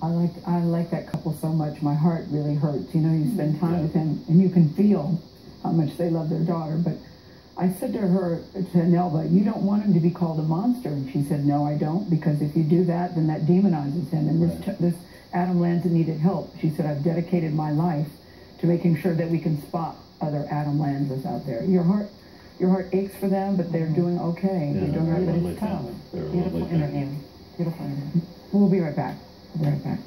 I like I like that couple so much. My heart really hurts. You know, you spend time yeah. with him and you can feel how much they love their daughter. But I said to her, to Nelba, you don't want him to be called a monster. And she said, no, I don't, because if you do that, then that demonizes him. And this, right. this Adam Lanza needed help. She said, I've dedicated my life to making sure that we can spot other Adam Lanzas out there. Your heart, your heart aches for them, but they're doing okay. Yeah, they're doing right, but it's tough. Interview. Beautiful interview. We'll be right back. We'll be right back.